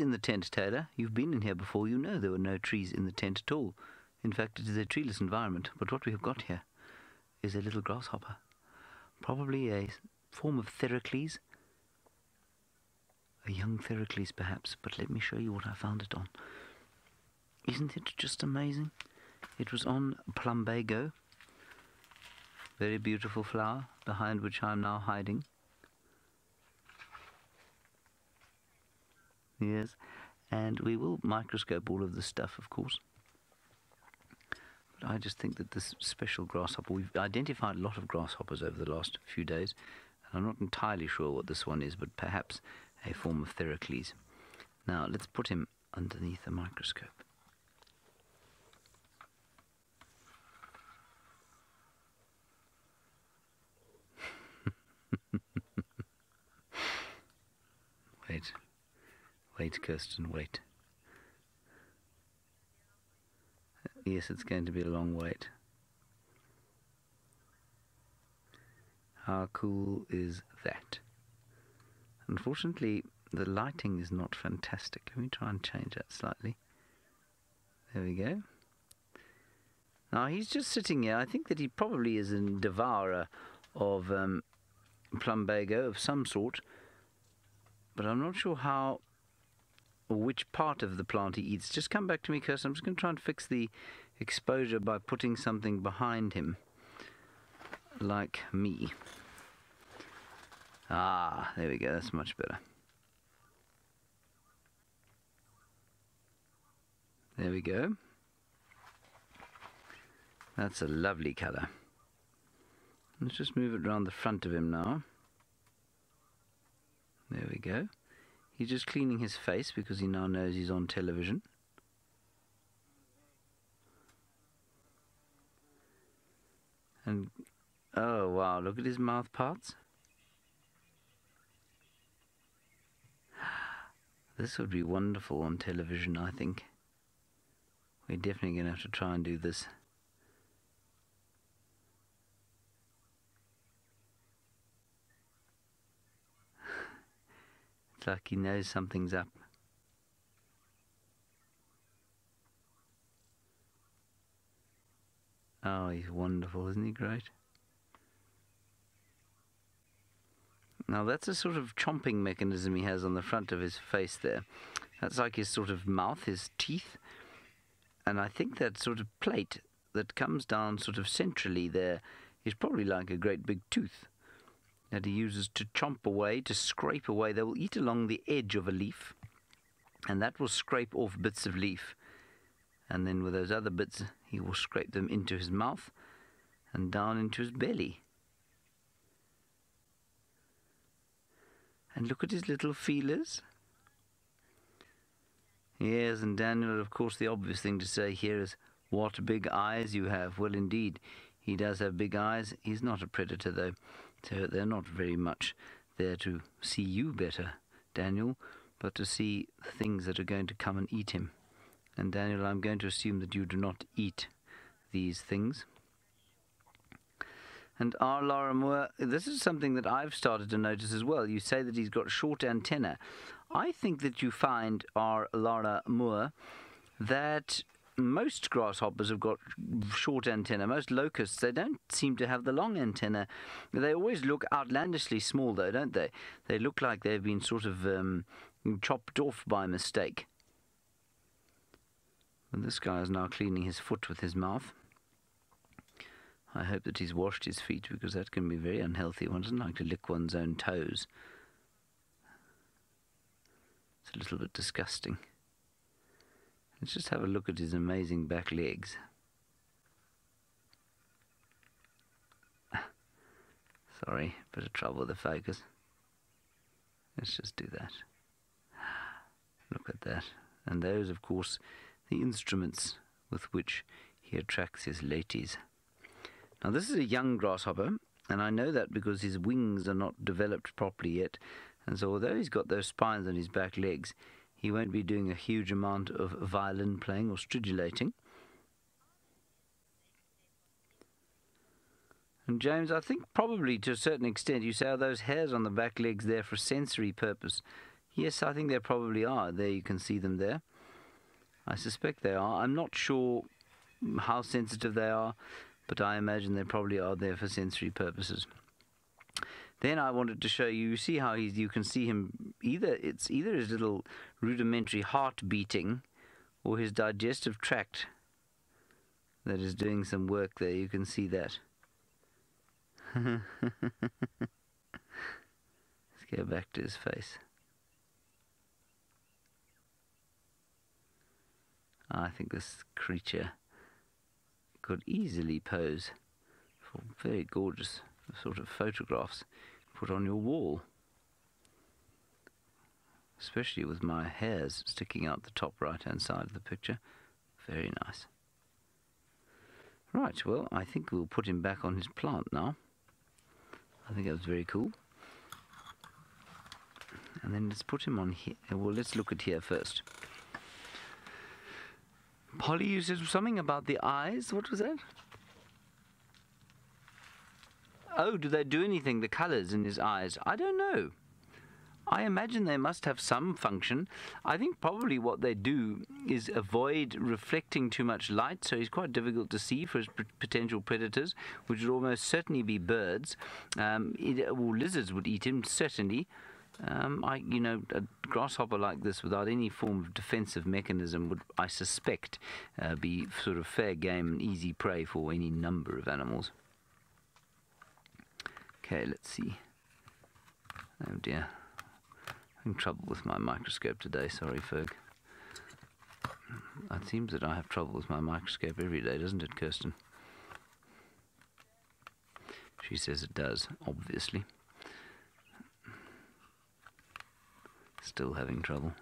in the tent, Taylor. You've been in here before. You know there were no trees in the tent at all. In fact, it is a treeless environment. But what we have got here is a little grasshopper. Probably a form of Theracles. A young Theracles, perhaps. But let me show you what I found it on. Isn't it just amazing? It was on plumbago. Very beautiful flower, behind which I'm now hiding. Yes, and we will microscope all of this stuff, of course. But I just think that this special grasshopper, we've identified a lot of grasshoppers over the last few days, and I'm not entirely sure what this one is, but perhaps a form of Theracles. Now, let's put him underneath a microscope. wait. Wait, Kirsten, wait. Yes, it's going to be a long wait. How cool is that? Unfortunately, the lighting is not fantastic. Let me try and change that slightly. There we go. Now he's just sitting here. I think that he probably is a devourer of um, plumbago of some sort, but I'm not sure how or which part of the plant he eats. Just come back to me, Kirsten. I'm just going to try and fix the exposure by putting something behind him, like me. Ah, there we go. That's much better. There we go. That's a lovely colour. Let's just move it around the front of him now. There we go. He's just cleaning his face because he now knows he's on television. And, oh wow, look at his mouth parts. This would be wonderful on television, I think. We're definitely going to have to try and do this. He knows something's up. Oh, he's wonderful, isn't he great? Now that's a sort of chomping mechanism he has on the front of his face there. That's like his sort of mouth, his teeth. And I think that sort of plate that comes down sort of centrally there is probably like a great big tooth that he uses to chomp away, to scrape away. They will eat along the edge of a leaf, and that will scrape off bits of leaf. And then with those other bits, he will scrape them into his mouth and down into his belly. And look at his little feelers. Yes, and Daniel, of course, the obvious thing to say here is, What big eyes you have. Well, indeed, he does have big eyes. He's not a predator, though. So they're not very much there to see you better, Daniel, but to see the things that are going to come and eat him. And Daniel, I'm going to assume that you do not eat these things. And R. Laura Moore, this is something that I've started to notice as well. You say that he's got short antenna. I think that you find, R. Laura Moore, that most grasshoppers have got short antenna. Most locusts, they don't seem to have the long antenna. They always look outlandishly small, though, don't they? They look like they've been sort of um, chopped off by mistake. And this guy is now cleaning his foot with his mouth. I hope that he's washed his feet because that can be very unhealthy. One doesn't like to lick one's own toes. It's a little bit disgusting. Let's just have a look at his amazing back legs. Sorry, bit of trouble with the focus. Let's just do that. Look at that. And those, of course, the instruments with which he attracts his ladies. Now, this is a young grasshopper, and I know that because his wings are not developed properly yet. And so, although he's got those spines on his back legs, he won't be doing a huge amount of violin playing or stridulating. And James, I think probably to a certain extent, you say, are those hairs on the back legs there for sensory purpose? Yes, I think there probably are. There you can see them there. I suspect they are. I'm not sure how sensitive they are, but I imagine they probably are there for sensory purposes. Then I wanted to show you, you see how he's, you can see him either, it's either his little rudimentary heart beating or his digestive tract that is doing some work there. You can see that. Let's go back to his face. I think this creature could easily pose for very gorgeous sort of photographs put on your wall. Especially with my hairs sticking out the top right hand side of the picture. Very nice. Right, well, I think we'll put him back on his plant now. I think that was very cool. And then let's put him on here. Well, let's look at here first. Polly, you said something about the eyes. What was that? Oh, do they do anything, the colours in his eyes? I don't know. I imagine they must have some function. I think probably what they do is avoid reflecting too much light, so he's quite difficult to see for his potential predators, which would almost certainly be birds. Um, it, or lizards would eat him, certainly. Um, I, you know, a grasshopper like this, without any form of defensive mechanism, would, I suspect, uh, be sort of fair game and easy prey for any number of animals. Okay, let's see. Oh dear, having trouble with my microscope today. Sorry, Ferg. It seems that I have trouble with my microscope every day, doesn't it, Kirsten? She says it does, obviously. Still having trouble.